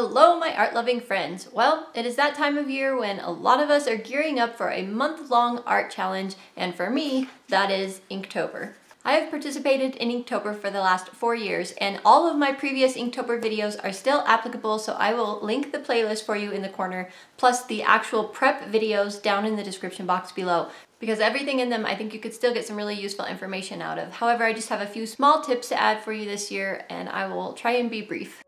Hello, my art loving friends. Well, it is that time of year when a lot of us are gearing up for a month long art challenge, and for me, that is Inktober. I have participated in Inktober for the last four years, and all of my previous Inktober videos are still applicable, so I will link the playlist for you in the corner, plus the actual prep videos down in the description box below because everything in them I think you could still get some really useful information out of. However, I just have a few small tips to add for you this year and I will try and be brief.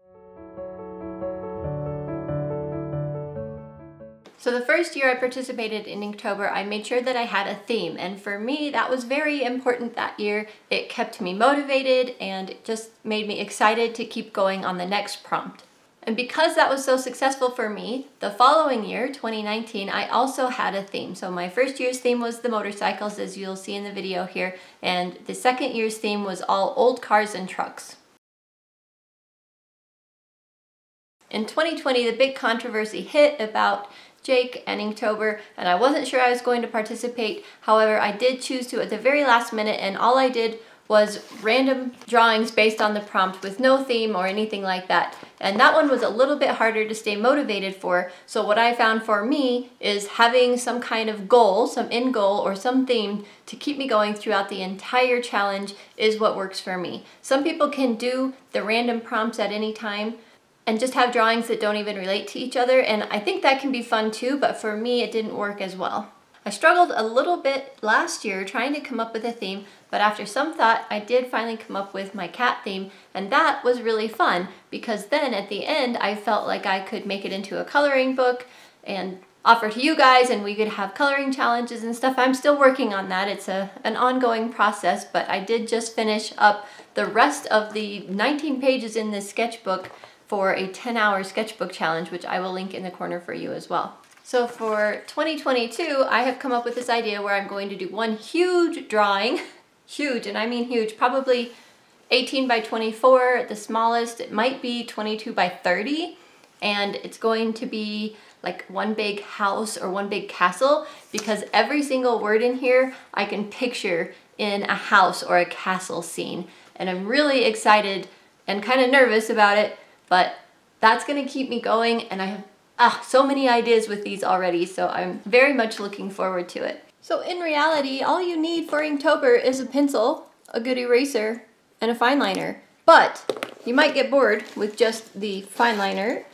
So the first year I participated in Inktober, I made sure that I had a theme. And for me, that was very important that year. It kept me motivated and just made me excited to keep going on the next prompt. And because that was so successful for me, the following year, 2019, I also had a theme. So my first year's theme was the motorcycles, as you'll see in the video here, and the second year's theme was all old cars and trucks. In 2020, the big controversy hit about Jake and Inktober, and I wasn't sure I was going to participate. However, I did choose to at the very last minute, and all I did was random drawings based on the prompt with no theme or anything like that. And that one was a little bit harder to stay motivated for. So what I found for me is having some kind of goal, some end goal or some theme to keep me going throughout the entire challenge is what works for me. Some people can do the random prompts at any time, and just have drawings that don't even relate to each other and I think that can be fun too but for me it didn't work as well. I struggled a little bit last year trying to come up with a theme but after some thought I did finally come up with my cat theme and that was really fun because then at the end I felt like I could make it into a coloring book and offer to you guys and we could have coloring challenges and stuff. I'm still working on that. It's a, an ongoing process, but I did just finish up the rest of the 19 pages in this sketchbook for a 10 hour sketchbook challenge, which I will link in the corner for you as well. So for 2022, I have come up with this idea where I'm going to do one huge drawing, huge, and I mean huge, probably 18 by 24 at the smallest. It might be 22 by 30, and it's going to be like one big house or one big castle because every single word in here I can picture in a house or a castle scene. And I'm really excited and kind of nervous about it but that's gonna keep me going and I have ah, so many ideas with these already, so I'm very much looking forward to it. So in reality, all you need for Inktober is a pencil, a good eraser, and a fine liner. But you might get bored with just the fine liner,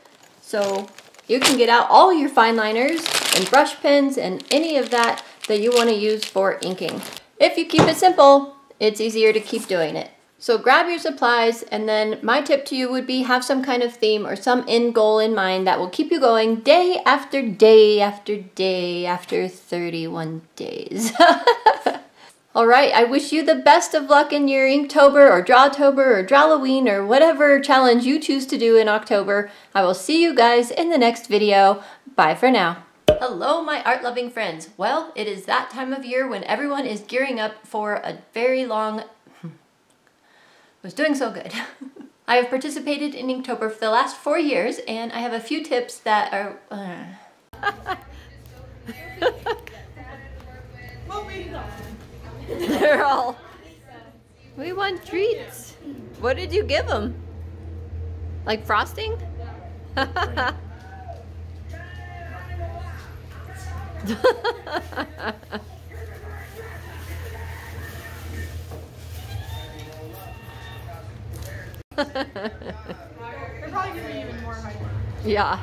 so you can get out all your fine liners and brush pens and any of that that you want to use for inking. If you keep it simple, it's easier to keep doing it. So grab your supplies and then my tip to you would be have some kind of theme or some end goal in mind that will keep you going day after day after day after 31 days. All right, I wish you the best of luck in your Inktober or Drawtober or Drawloween or whatever challenge you choose to do in October. I will see you guys in the next video. Bye for now. Hello, my art-loving friends. Well, it is that time of year when everyone is gearing up for a very long was doing so good. I have participated in Inktober for the last four years and I have a few tips that are... Uh... They're all... We want treats. What did you give them? Like frosting? They're probably gonna be even more high. Yeah.